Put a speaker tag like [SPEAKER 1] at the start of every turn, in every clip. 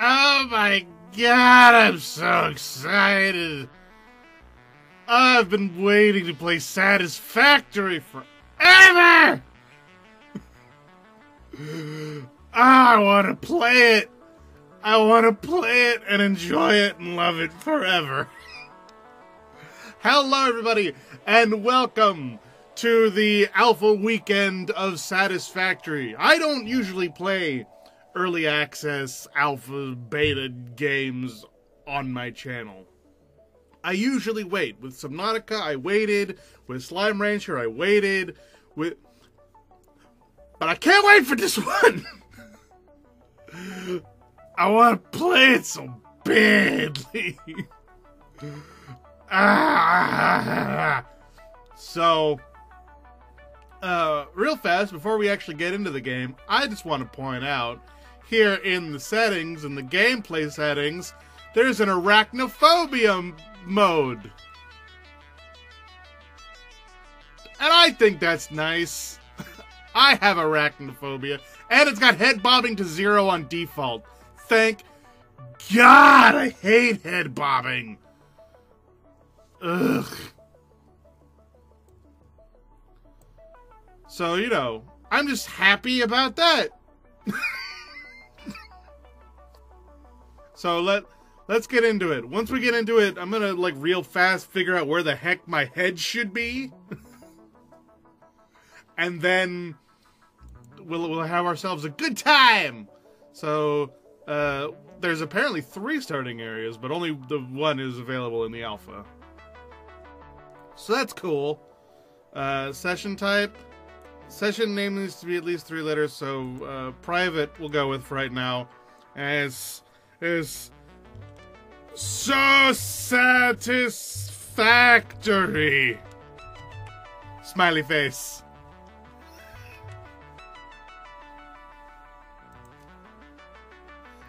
[SPEAKER 1] Oh my god, I'm so excited. I've been waiting to play Satisfactory forever. Ah, I want to play it. I want to play it and enjoy it and love it forever. Hello, everybody, and welcome to the alpha weekend of Satisfactory. I don't usually play early access, alpha, beta games on my channel. I usually wait. With Subnautica, I waited. With Slime Rancher, I waited. With. But I can't wait for this one! I want to play it so badly. ah, so, uh, real fast, before we actually get into the game, I just want to point out here in the settings, in the gameplay settings, there's an arachnophobia mode. And I think that's nice. I have arachnophobia. And it's got head bobbing to zero on default. Thank God, I hate head bobbing. Ugh. So, you know, I'm just happy about that. so let let's get into it. Once we get into it, I'm gonna like real fast figure out where the heck my head should be. and then we'll we'll have ourselves a good time. So uh, there's apparently three starting areas, but only the one is available in the alpha. So that's cool. Uh, session type. Session name needs to be at least three letters, so uh, private we'll go with right now. As is so satisfactory. Smiley face.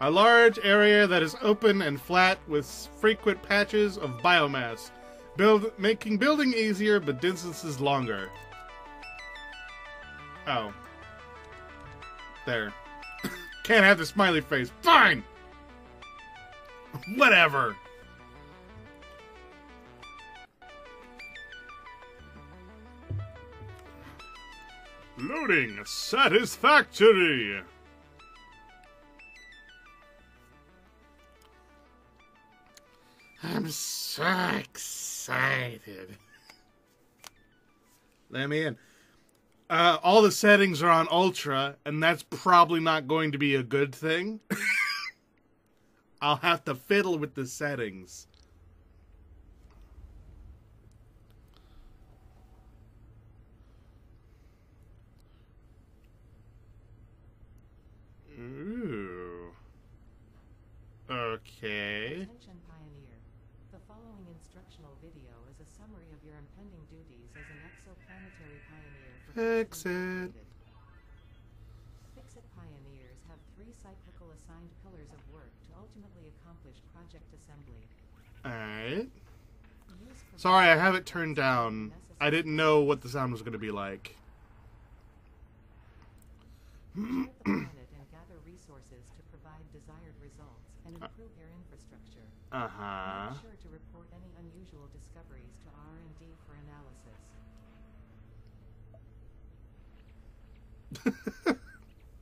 [SPEAKER 1] A large area that is open and flat with frequent patches of biomass, build making building easier but distances longer. Oh. There. Can't have the smiley face. Fine! Whatever. Loading satisfactory. I'm so excited. Let me in. Uh, all the settings are on ultra, and that's probably not going to be a good thing. I'll have to fiddle with the settings. Ooh. Okay.
[SPEAKER 2] Attention Pioneer. The following instructional video is a summary of your impending duties as an exoplanetary pioneer for
[SPEAKER 1] Fix it.
[SPEAKER 2] FICSIT pioneers have three cyclical assigned pillars of work ultimately accomplish project assembly.
[SPEAKER 1] Alright. Sorry, I have it turned down. I didn't know what the sound was going to be like.
[SPEAKER 2] Share the planet and gather resources to provide desired results and improve your infrastructure.
[SPEAKER 1] Uh huh.
[SPEAKER 2] Make sure to report any unusual discoveries to R&D for analysis.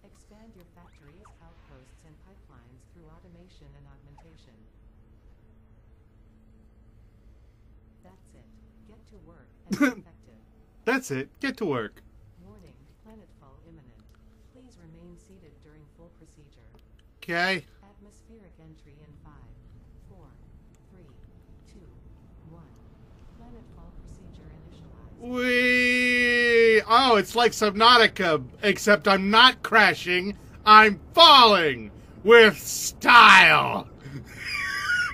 [SPEAKER 2] Expand your factories, outposts, and pipelines through automation and augmentation. That's it. Get to work and be effective.
[SPEAKER 1] That's it. Get to work.
[SPEAKER 2] Warning, planetfall imminent. Please remain seated during full procedure.
[SPEAKER 1] Okay.
[SPEAKER 2] Atmospheric entry in five, four, three, two, one. Planetfall procedure initialized.
[SPEAKER 1] We. Oh, it's like Subnautica, except I'm not crashing. I'm falling with style.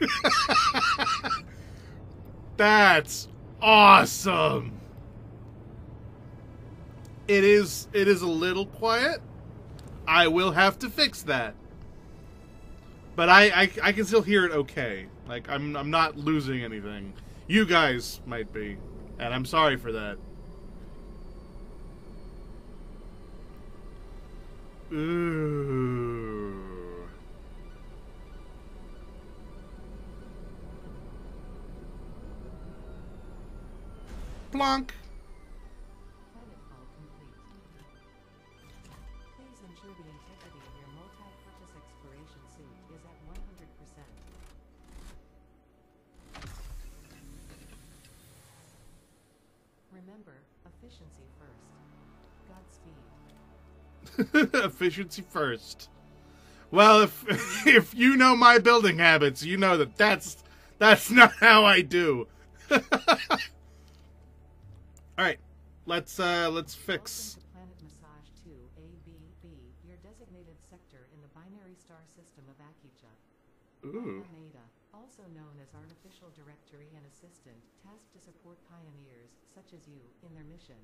[SPEAKER 1] That's awesome. It is. It is a little quiet. I will have to fix that. But I, I, I can still hear it okay. Like I'm, I'm not losing anything. You guys might be, and I'm sorry for that. Ooh.
[SPEAKER 2] 100%. Remember, efficiency first. Godspeed.
[SPEAKER 1] Efficiency first. Well, if if you know my building habits, you know that that's that's not how I do. All right, let's uh let's fix.
[SPEAKER 2] Planet Massage 2 ABB, your designated sector in the binary star system of Akija.
[SPEAKER 1] Ooh.
[SPEAKER 2] Also known as Artificial Directory and Assistant, tasked to support pioneers, such as you, in their mission.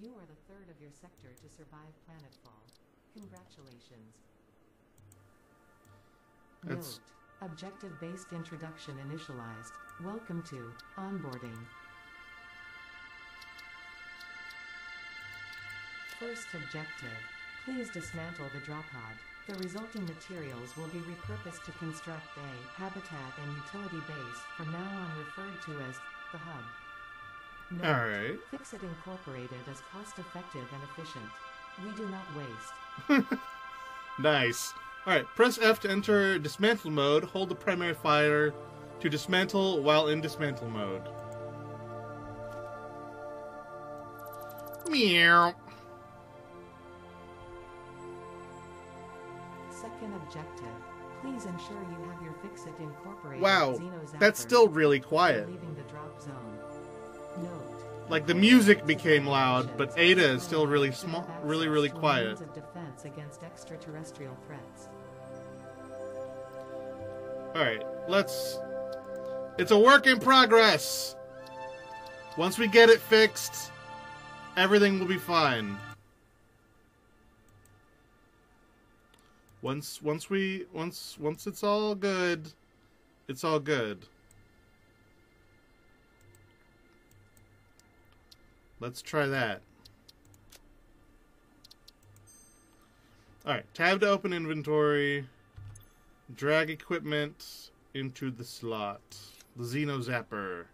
[SPEAKER 2] You are the third of your sector to survive planetfall. Congratulations.
[SPEAKER 1] That's-
[SPEAKER 2] Note, objective-based introduction initialized. Welcome to onboarding. First objective. Please dismantle the drop pod. The resulting materials will be repurposed to construct a habitat and utility base, from now on referred to as the hub. Note,
[SPEAKER 1] All right.
[SPEAKER 2] FICSIT Incorporated is cost effective and efficient. We do not waste.
[SPEAKER 1] Nice. All right, press F to enter dismantle mode. Hold the primary fire to dismantle while in dismantle mode. Meow.
[SPEAKER 2] Second objective. Please ensure you have your FICSIT Incorporated
[SPEAKER 1] Wow, that's still really quiet.
[SPEAKER 2] Leaving the drop zone. Note.
[SPEAKER 1] Like the music became loud, but Ada is still really small, really, really quiet.
[SPEAKER 2] of defense against extraterrestrial threats.
[SPEAKER 1] All right, let's. It's a work in progress. Once we get it fixed, everything will be fine. Once, once we, once, once it's all good, it's all good. Let's try that. All right, tab to open inventory. Drag equipment into the slot. The Xeno Zapper.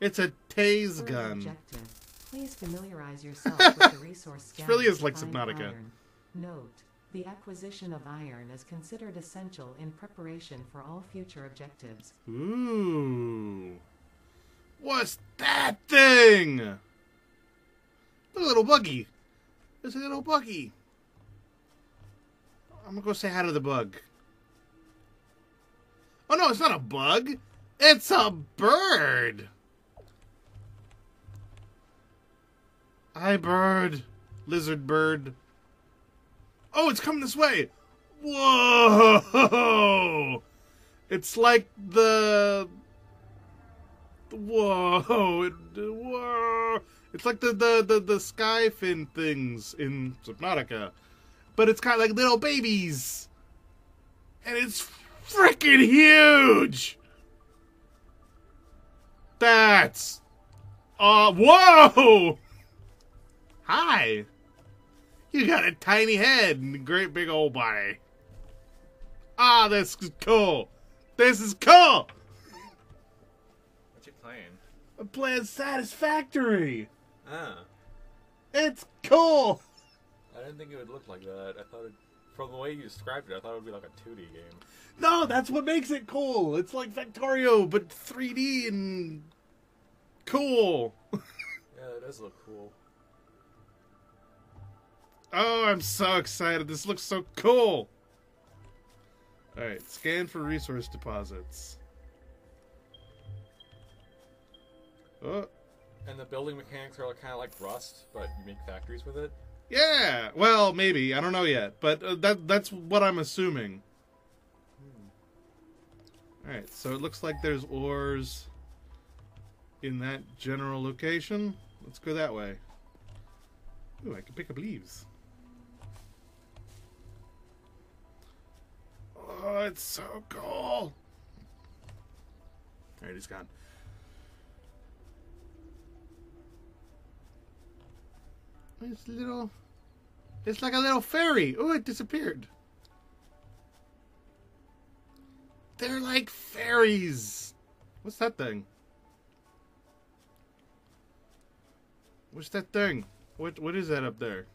[SPEAKER 1] It's a tase gun.
[SPEAKER 2] objective. Please familiarize yourself with the resource scanner.
[SPEAKER 1] really is like Subnautica.
[SPEAKER 2] iron. Note. The acquisition of iron is considered essential in preparation for all future objectives.
[SPEAKER 1] Ooh. What's that thing? A little buggy. There's a little buggy. I'm gonna go say hi to the bug. Oh no, it's not a bug. It's a bird. Hi, bird. Lizard bird. Oh, it's coming this way. Whoa! It's like the. Whoa! It, whoa! It's like the, the, the, the sky fin things in Subnautica. But it's kind of like little babies. And it's freaking huge! That's. Uh, whoa! Hi! You got a tiny head and a great big old body. Ah, this is cool. This is cool.
[SPEAKER 3] What you playing?
[SPEAKER 1] I'm playing Satisfactory.
[SPEAKER 3] Ah,
[SPEAKER 1] It's cool.
[SPEAKER 3] I didn't think it would look like that. I thought it, from the way you described it, I thought it would be like a 2D game.
[SPEAKER 1] No, that's what makes it cool. It's like Factorio, but 3D and cool.
[SPEAKER 3] Yeah, it does look cool.
[SPEAKER 1] Oh, I'm so excited. This looks so cool. All right, scan for resource deposits. Oh,
[SPEAKER 3] And the building mechanics are kind of like Rust, but you make factories with it.
[SPEAKER 1] yeah. Well, maybe I don't know yet, but uh, that that's what I'm assuming. All right, so it looks like there's ores in that general location. Let's go that way. Ooh, I can pick up leaves. Oh, it's so cool. All right, he's gone. It's little. It's like a little fairy. Oh, it disappeared. They're like fairies. What's that thing? What's that thing? What what is that up there?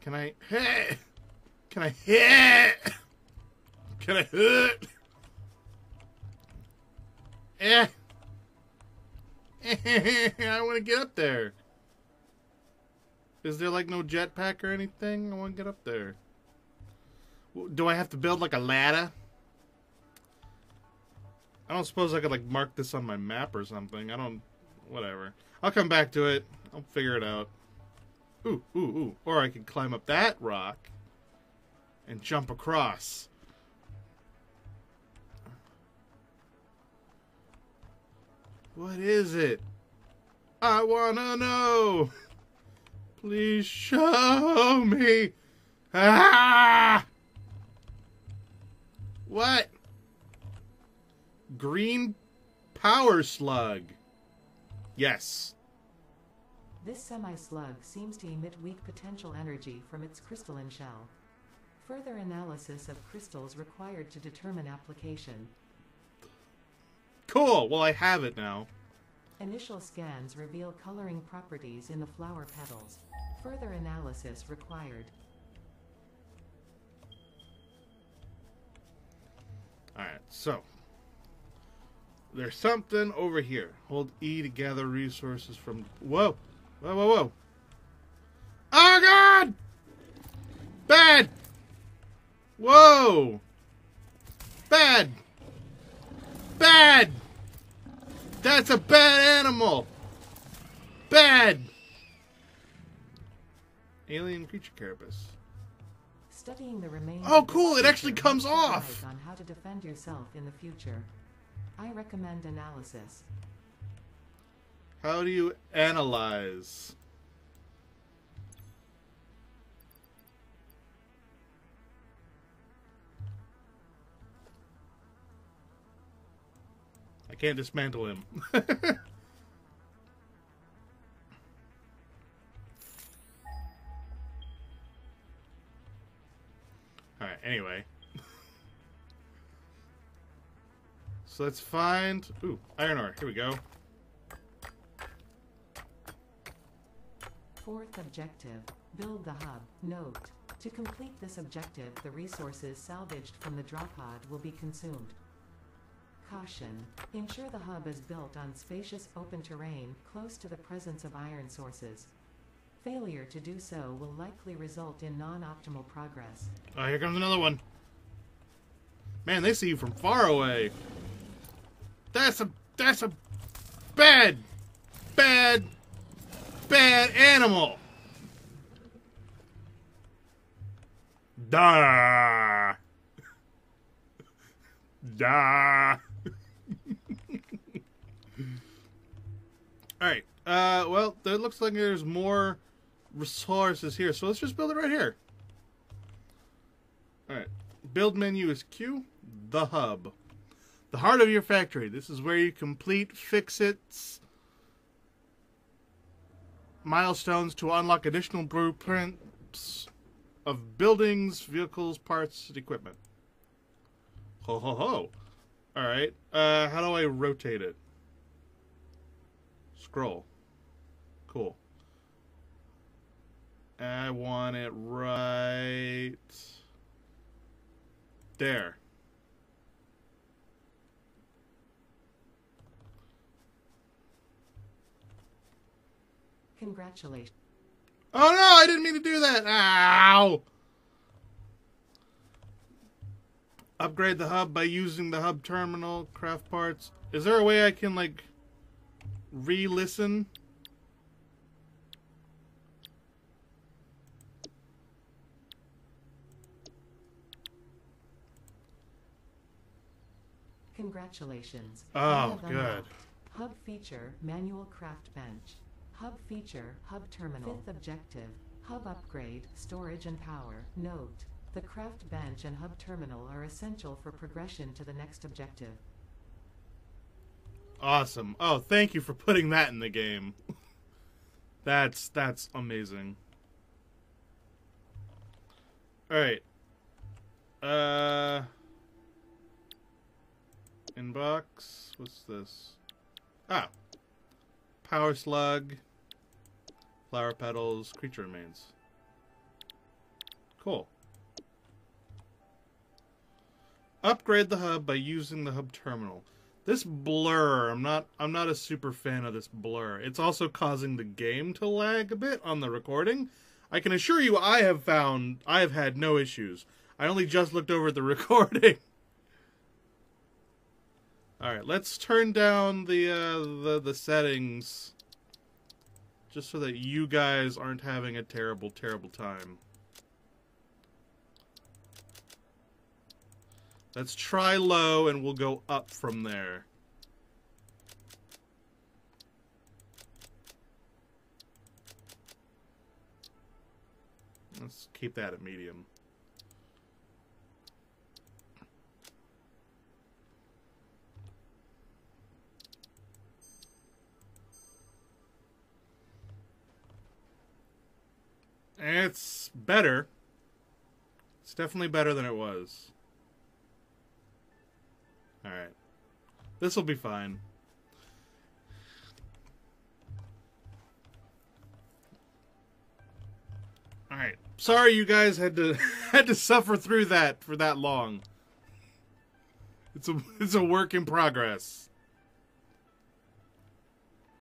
[SPEAKER 1] Can I hit? Can I hit? Can I hit? Eh. I want to get up there. Is there like no jetpack or anything? I want to get up there. Do I have to build like a ladder? I don't suppose I could like mark this on my map or something. I don't. Whatever. I'll come back to it. I'll figure it out. Ooh, ooh, ooh. Or I could climb up that rock and jump across. What is it? I wanna know. Please show me. Ah! What? Green power slug. Yes.
[SPEAKER 2] This semi-slug seems to emit weak potential energy from its crystalline shell. Further analysis of crystals required to determine application.
[SPEAKER 1] Cool. Well, I have it now.
[SPEAKER 2] Initial scans reveal coloring properties in the flower petals. Further analysis required.
[SPEAKER 1] Alright, so. There's something over here. Hold E to gather resources from. Whoa! Whoa, whoa, whoa! Oh, God! Bad! Whoa! Bad! Bad! That's a bad animal! Bad! Alien creature carapace.
[SPEAKER 2] Studying the remains.
[SPEAKER 1] Oh, cool, it actually comes off.
[SPEAKER 2] On how to defend yourself in the future. I recommend analysis.
[SPEAKER 1] How do you analyze? I can't dismantle him. Alright, anyway. So let's find. Ooh, iron ore. Here we go.
[SPEAKER 2] Fourth objective, build the hub. Note, to complete this objective the resources salvaged from the drop pod will be consumed. Caution, ensure the hub is built on spacious open terrain close to the presence of iron sources. Failure to do so will likely result in non-optimal progress.
[SPEAKER 1] Oh, here comes another one. Man, they see you from far away. That's a that's a bad, bad, bad animal. Da. Da. All right. Uh, well, it looks like there's more resources here, so let's just build it right here. All right. Build menu is Q. The hub. The heart of your factory. This is where you complete fix-its milestones to unlock additional blueprints of buildings, vehicles, parts, and equipment. Ho ho ho. All right. Uh, how do I rotate it? Scroll. Cool. I want it right there.
[SPEAKER 2] Congratulations.
[SPEAKER 1] Oh no, I didn't mean to do that. Ow! Upgrade the hub by using the hub terminal, craft parts. Is there a way I can like re-listen?
[SPEAKER 2] Congratulations.
[SPEAKER 1] Oh, good.
[SPEAKER 2] Hub feature, manual craft bench. Hub feature, hub terminal. Fifth objective, hub upgrade, storage and power. Note, the craft bench and hub terminal are essential for progression to the next objective.
[SPEAKER 1] Awesome. Oh, thank you for putting that in the game. that's that's amazing. All right. Uh Inbox. What's this? Ah. Power slug. Flower petals. Creature remains. Cool. Upgrade the hub by using the hub terminal. This blur, I'm not I'm not a super fan of this blur. It's also causing the game to lag a bit on the recording. I can assure you I have found I have had no issues. I only just looked over the recording. All right, let's turn down the uh, the the settings just so that you guys aren't having a terrible terrible time. Let's try low and we'll go up from there. Let's keep that at medium. It's better. It's definitely better than it was. Alright. This will be fine. Alright. Sorry you guys had to had to suffer through that for that long. It's a it's a work in progress.